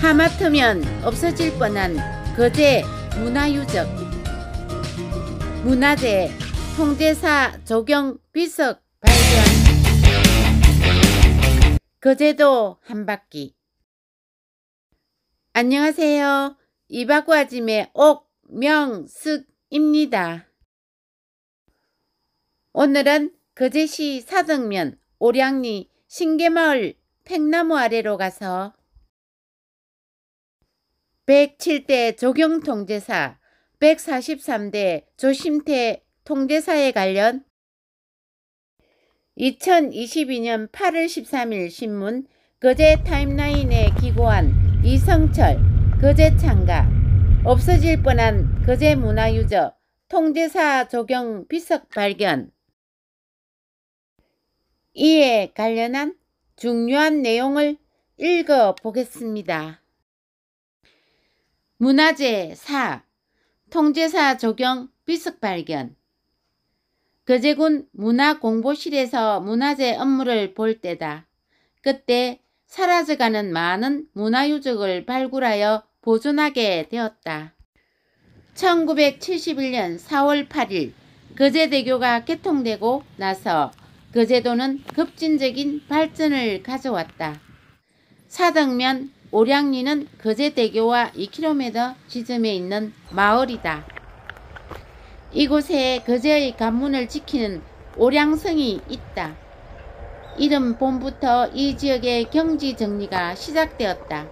하마터면 없어질 뻔한 거제 문화유적 문화재 통제사 조경 비석 발견 거제도 한 바퀴 안녕하세요. 이바구아짐의 옥명숙입니다. 오늘은 거제시 사덕면 오량리 신계마을 팽나무 아래로 가서 107대 조경 통제사, 143대 조심태 통제사에 관련 2022년 8월 13일 신문 거제 타임라인에 기고한 이성철 거제 창가 없어질 뻔한 거제 문화유적 통제사 조경 비석 발견 이에 관련한 중요한 내용을 읽어 보겠습니다. 문화재 4. 통제사 조경 비석 발견 거제군 문화공보실에서 문화재 업무를 볼 때다. 그때 사라져가는 많은 문화유적을 발굴하여 보존하게 되었다. 1971년 4월 8일 거제대교가 개통되고 나서 거제도는 급진적인 발전을 가져왔다. 사덕면 오량리는 거제대교와 2km 지점에 있는 마을이다. 이곳에 거제의 관문을 지키는 오량성이 있다. 이름 봄부터 이 지역의 경지 정리가 시작되었다.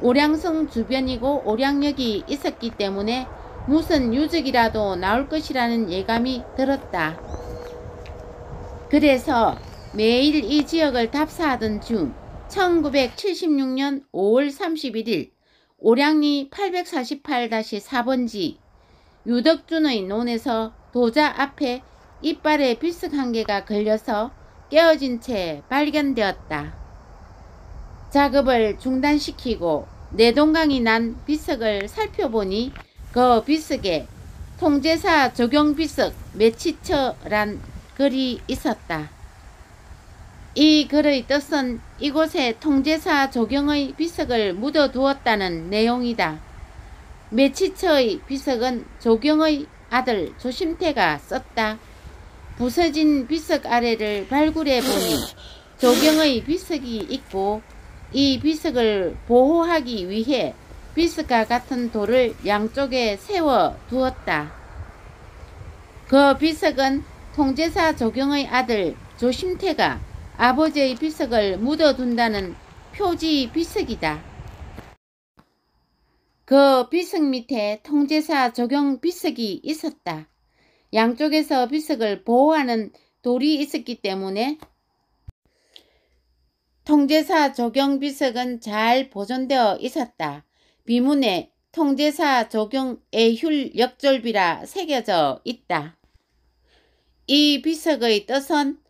오량성 주변이고 오량역이 있었기 때문에 무슨 유적이라도 나올 것이라는 예감이 들었다. 그래서 매일 이 지역을 답사하던 중 1976년 5월 31일 오량리 848-4번지 유덕준의 논에서 도자 앞에 이빨에 비석 한 개가 걸려서 깨어진 채 발견되었다. 작업을 중단시키고 내동강이 난 비석을 살펴보니 그 비석에 통제사 조경비석 매치처란 글이 있었다. 이 글의 뜻은 이곳에 통제사 조경의 비석을 묻어 두었다는 내용이다. 메치처의 비석은 조경의 아들 조심태가 썼다. 부서진 비석 아래를 발굴해 보니 조경의 비석이 있고 이 비석을 보호하기 위해 비석과 같은 돌을 양쪽에 세워 두었다. 그 비석은 통제사 조경의 아들 조심태가 아버지의 비석을 묻어둔다는 표지 비석이다. 그 비석 밑에 통제사 적용 비석이 있었다. 양쪽에서 비석을 보호하는 돌이 있었기 때문에 통제사 적용 비석은 잘 보존되어 있었다. 비문에 통제사 적용 애휼 역절비라 새겨져 있다. 이 비석의 뜻은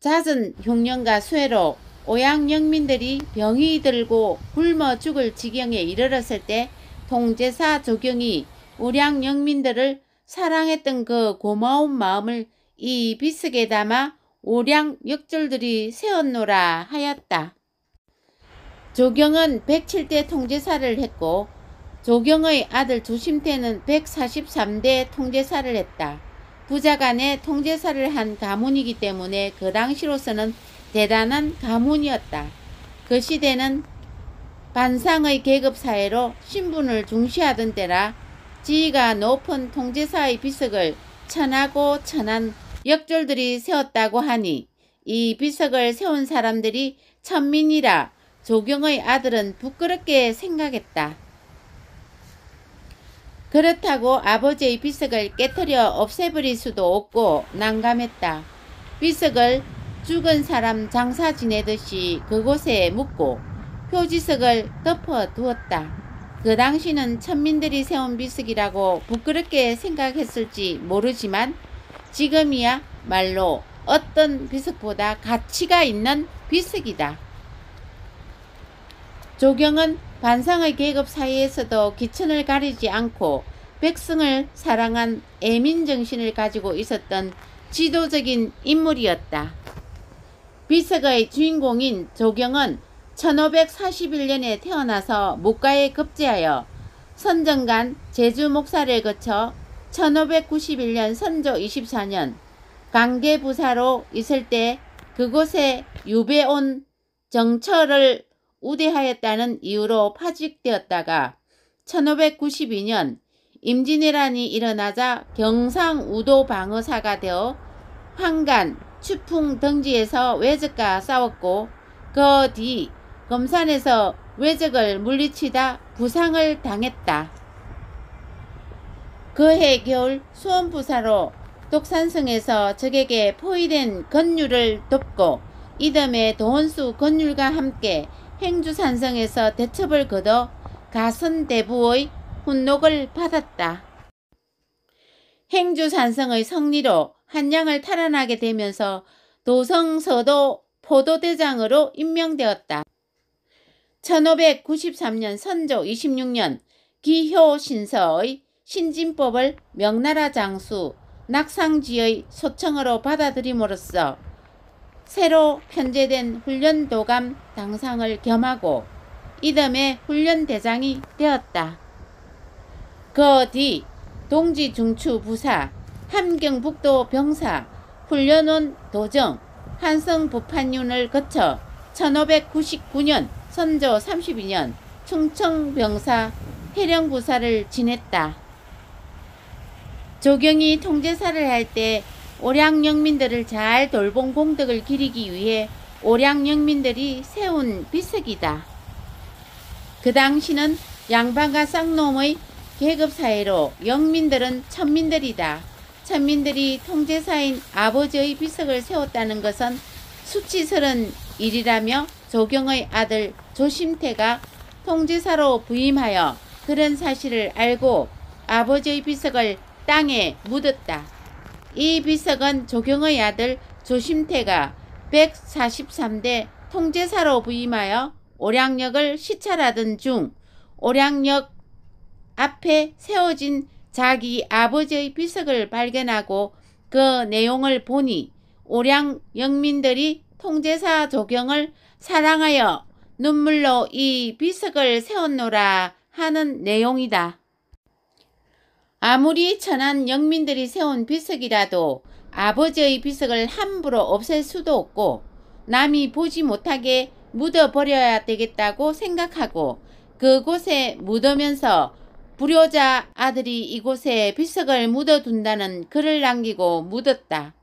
잦은 흉년과 쇠로 오양 영민들이 병이 들고 굶어 죽을 지경에 이르렀을 때 통제사 조경이 우량 영민들을 사랑했던 그 고마운 마음을 이 비석에 담아 오량 역절들이 세웠노라 하였다. 조경은 107대 통제사를 했고 조경의 아들 조심태는 143대 통제사를 했다. 부자 간의 통제사를 한 가문이기 때문에 그 당시로서는 대단한 가문이었다. 그 시대는 반상의 계급 사회로 신분을 중시하던 때라 지위가 높은 통제사의 비석을 천하고 천한 역졸들이 세웠다고 하니 이 비석을 세운 사람들이 천민이라 조경의 아들은 부끄럽게 생각했다. 그렇다고 아버지의 비석을 깨뜨려 없애버릴 수도 없고 난감했다. 비석을 죽은 사람 장사 지내듯이 그곳에 묻고 표지석을 덮어 두었다. 그 당시는 천민들이 세운 비석이라고 부끄럽게 생각했을지 모르지만 지금이야 말로 어떤 비석보다 가치가 있는 비석이다. 조경은 반상의 계급 사이에서도 기천을 가리지 않고 백성을 사랑한 애민정신을 가지고 있었던 지도적인 인물이었다. 비석의 주인공인 조경은 1541년에 태어나서 목가에 급제하여 선정간 제주 목사를 거쳐 1591년 선조 24년 강계부사로 있을 때 그곳에 유배온 정철을 우대하였다는 이유로 파직되었다가 1592년 임진왜란이 일어나자 경상우도 방어사가 되어 황간, 추풍 등지에서 외적과 싸웠고 그 뒤 검산에서 외적을 물리치다 부상을 당했다. 그해 겨울 수원부사로 독산성에서 적에게 포위된 건율을 돕고 이듬해 도원수 건율과 함께 행주산성에서 대첩을 거둬 가선대부의 훈록을 받았다. 행주산성의 성리로 한양을 탈환하게 되면서 도성서도 포도대장으로 임명되었다. 1593년 선조 26년 기효신서의 신진법을 명나라 장수 낙상지의 소청으로 받아들임으로써 새로 편제된 훈련도감 당상을 겸하고 이듬해 훈련대장이 되었다. 그 뒤 동지 중추 부사, 함경북도 병사, 훈련원 도정, 한성 부판윤을 거쳐 1599년 선조 32년 충청병사 해령부사를 지냈다. 조경이 통제사를 할때 오량 영민들을 잘 돌본 공덕을 기리기 위해 오량 영민들이 세운 비석이다. 그 당시는 양반과 쌍놈의 계급 사이로 영민들은 천민들이다. 천민들이 통제사인 아버지의 비석을 세웠다는 것은 수치스런 일이라며 조경의 아들 조심태가 통제사로 부임하여 그런 사실을 알고 아버지의 비석을 땅에 묻었다. 이 비석은 조경의 아들 조심태가 143대 통제사로 부임하여 오량역을 시찰하던 중 오량역 앞에 세워진 자기 아버지의 비석을 발견하고 그 내용을 보니 오량 영민들이 통제사 조경을 사랑하여 눈물로 이 비석을 세웠노라 하는 내용이다. 아무리 천한 영민들이 세운 비석이라도 아버지의 비석을 함부로 없앨 수도 없고 남이 보지 못하게 묻어버려야 되겠다고 생각하고 그곳에 묻으면서 불효자 아들이 이곳에 비석을 묻어둔다는 글을 남기고 묻었다.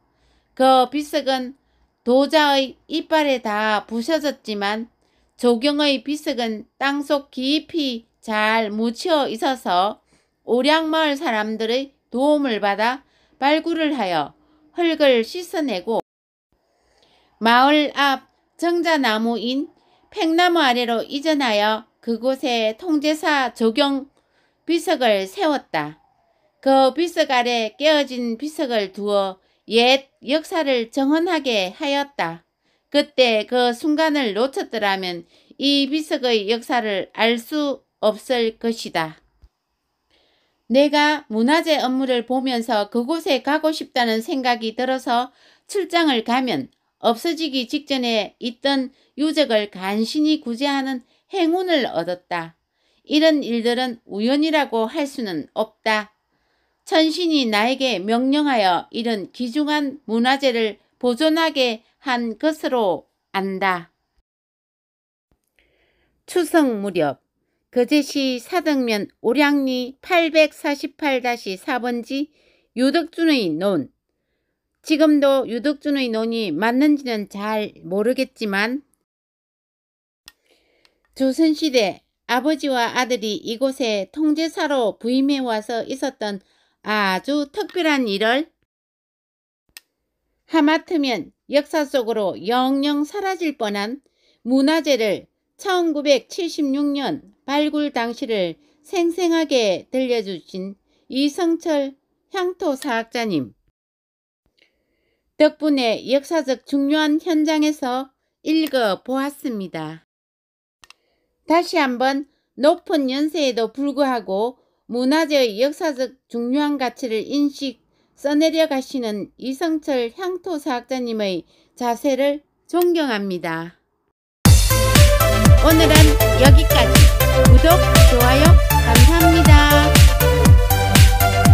그 비석은 도자의 이빨에 다 부셔졌지만 조경의 비석은 땅속 깊이 잘 묻혀 있어서 오량마을 사람들의 도움을 받아 발굴을 하여 흙을 씻어내고 마을 앞 정자나무인 팽나무 아래로 이전하여 그곳에 통제사 조경 비석을 세웠다. 그 비석 아래 깨어진 비석을 두어 옛 역사를 정언하게 하였다. 그때 그 순간을 놓쳤더라면 이 비석의 역사를 알 수 없을 것이다. 내가 문화재 업무를 보면서 그곳에 가고 싶다는 생각이 들어서 출장을 가면 없어지기 직전에 있던 유적을 간신히 구제하는 행운을 얻었다. 이런 일들은 우연이라고 할 수는 없다. 천신이 나에게 명령하여 이런 귀중한 문화재를 보존하게 한 것으로 안다. 추석 무렵 거제시 사덕면 오량리 848-4번지 유덕준의 논. 지금도 유덕준의 논이 맞는지는 잘 모르겠지만 조선시대 아버지와 아들이 이곳에 통제사로 부임해 와서 있었던 아주 특별한 일을 하마터면 역사 속으로 영영 사라질 뻔한 문화재를 1976년 발굴 당시를 생생하게 들려주신 이성철 향토사학자님 덕분에 역사적 중요한 현장에서 읽어보았습니다. 다시 한번 높은 연세에도 불구하고 문화재의 역사적 중요한 가치를 인식 써내려 가시는 이성철 향토사학자님의 자세를 존경합니다. 오늘은 여기까지. 구독, 좋아요, 감사합니다.